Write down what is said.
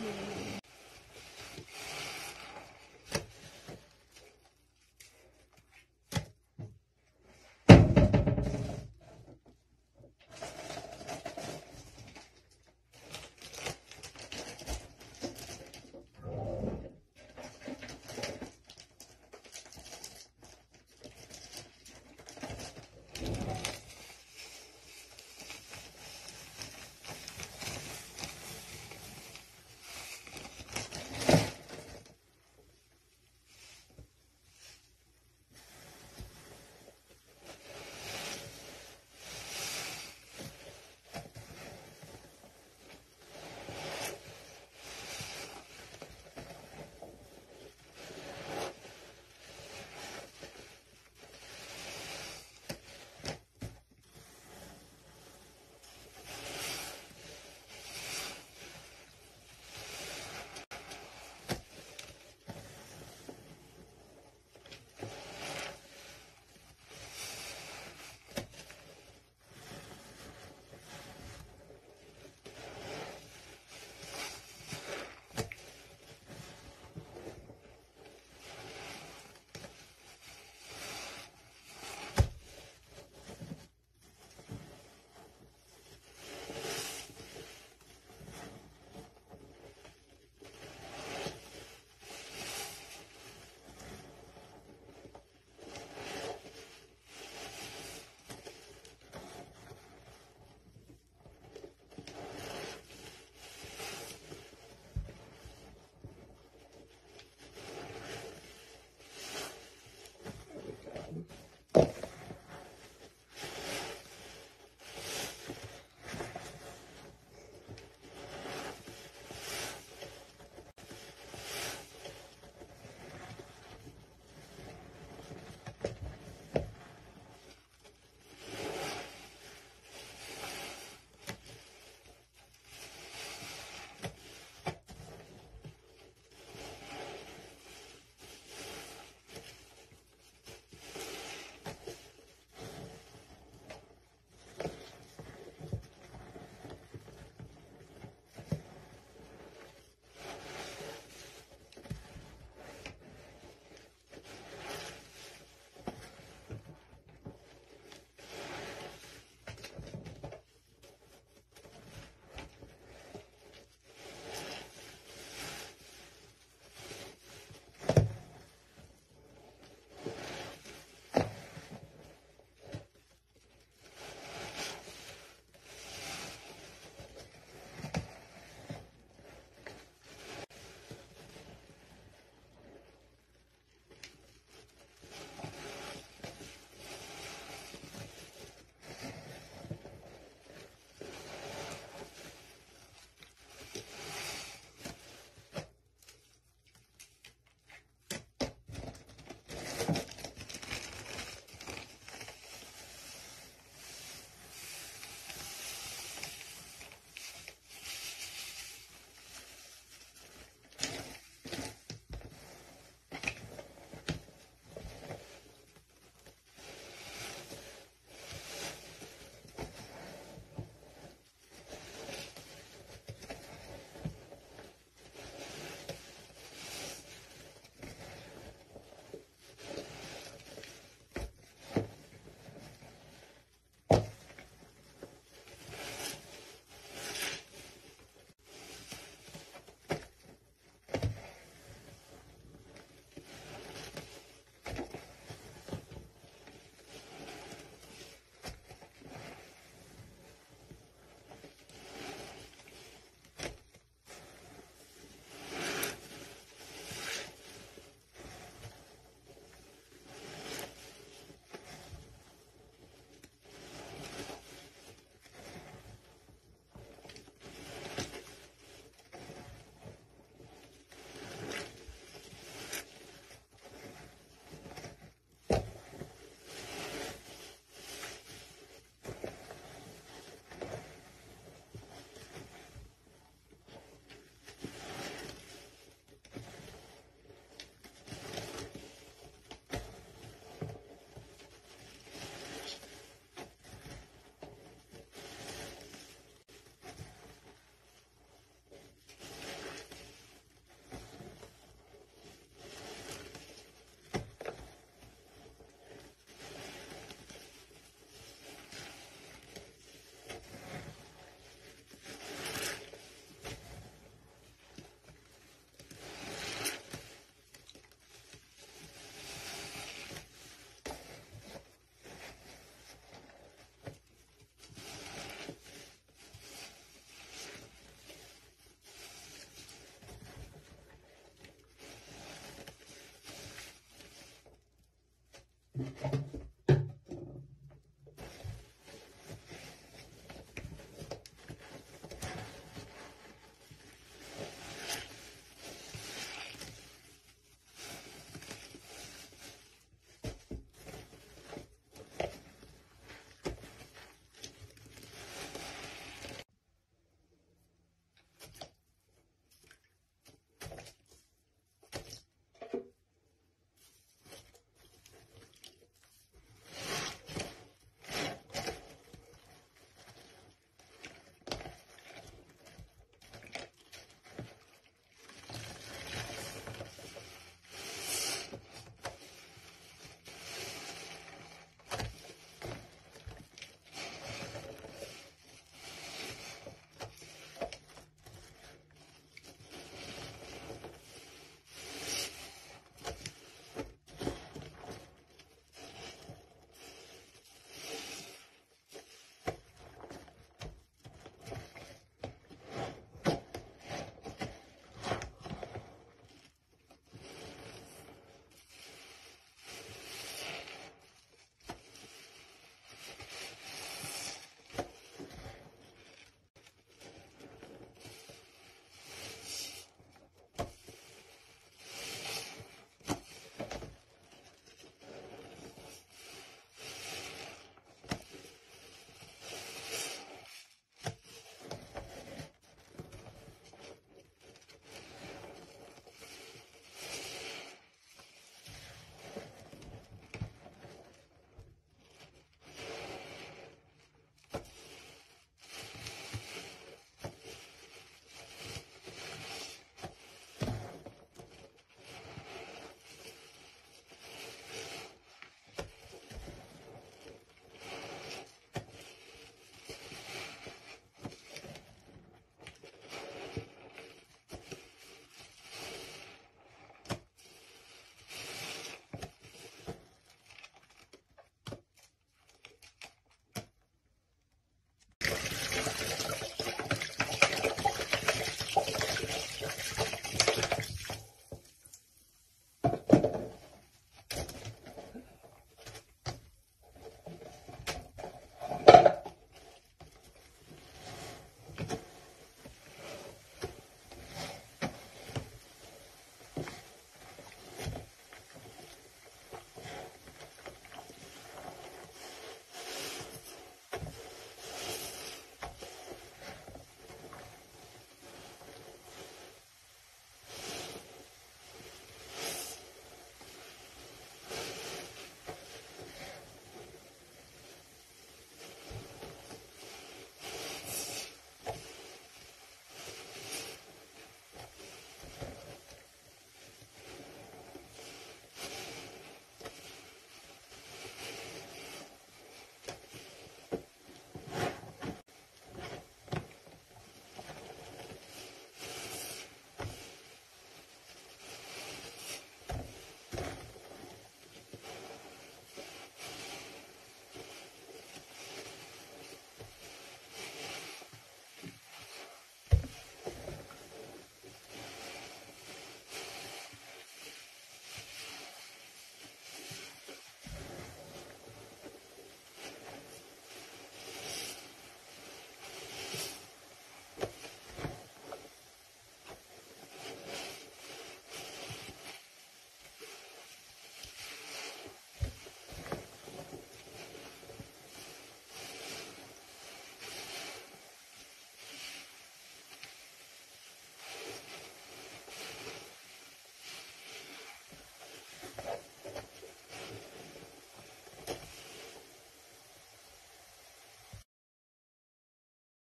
Yeah.